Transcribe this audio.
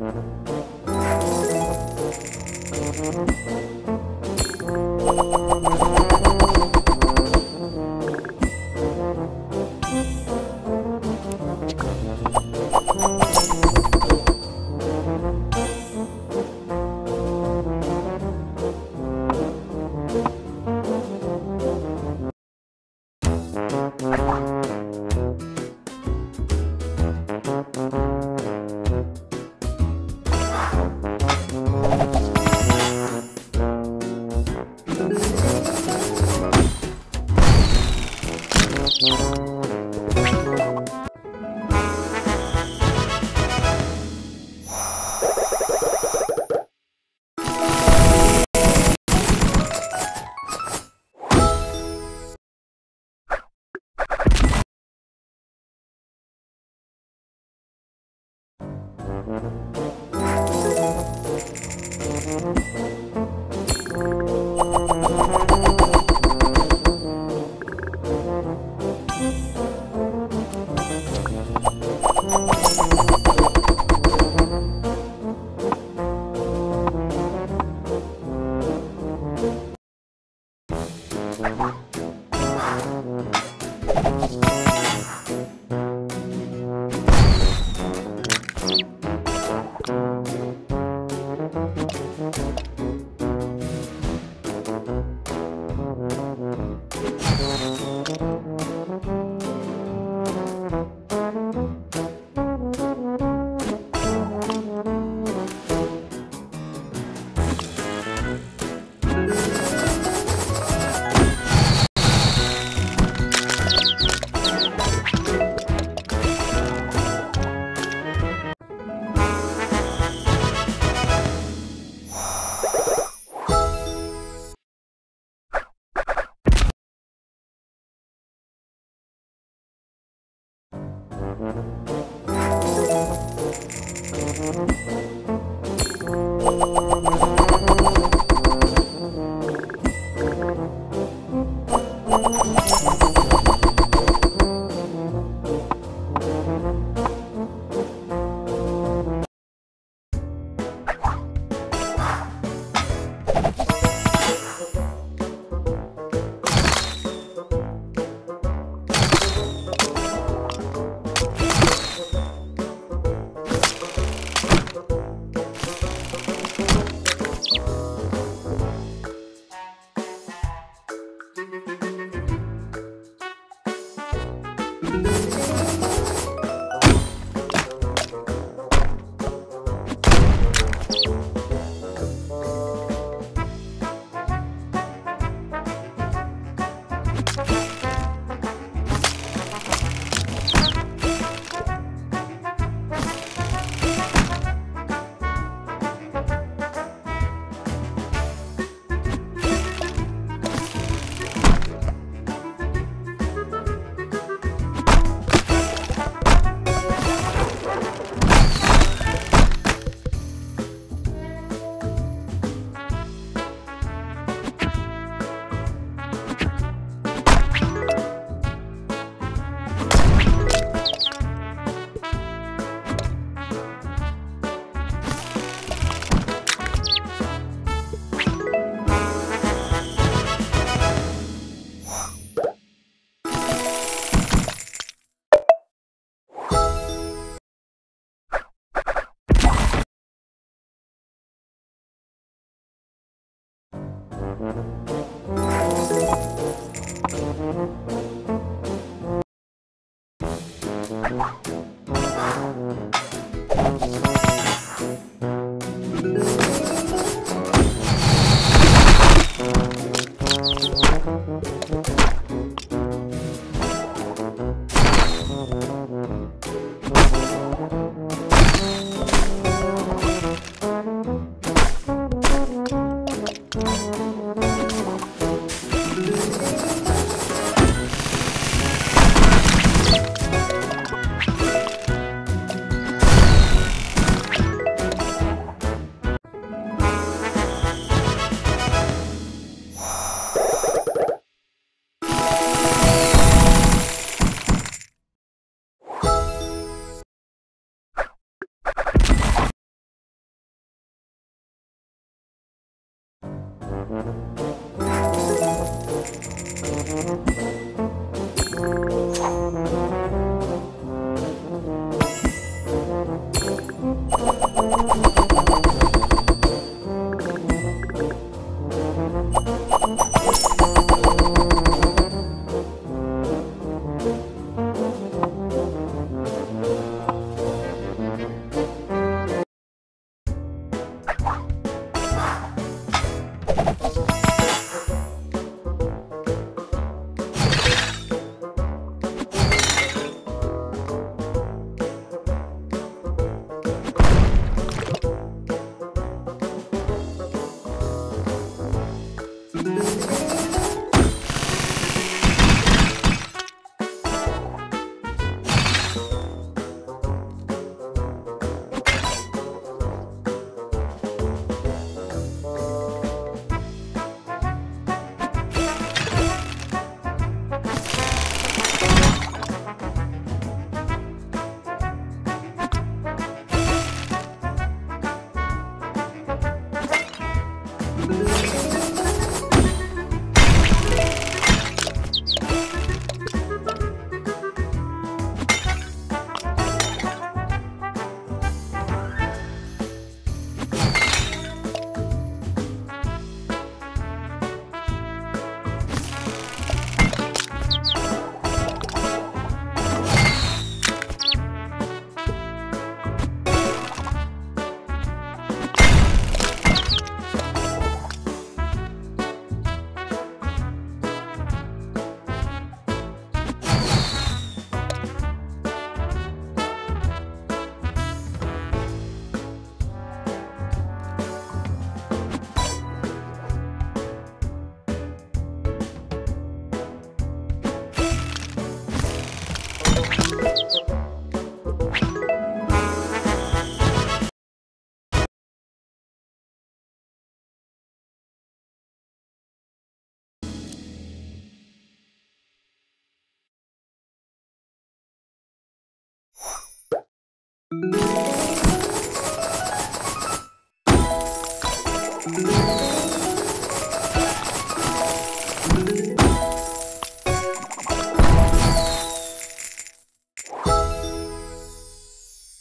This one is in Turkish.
Thank you. Thank you. You.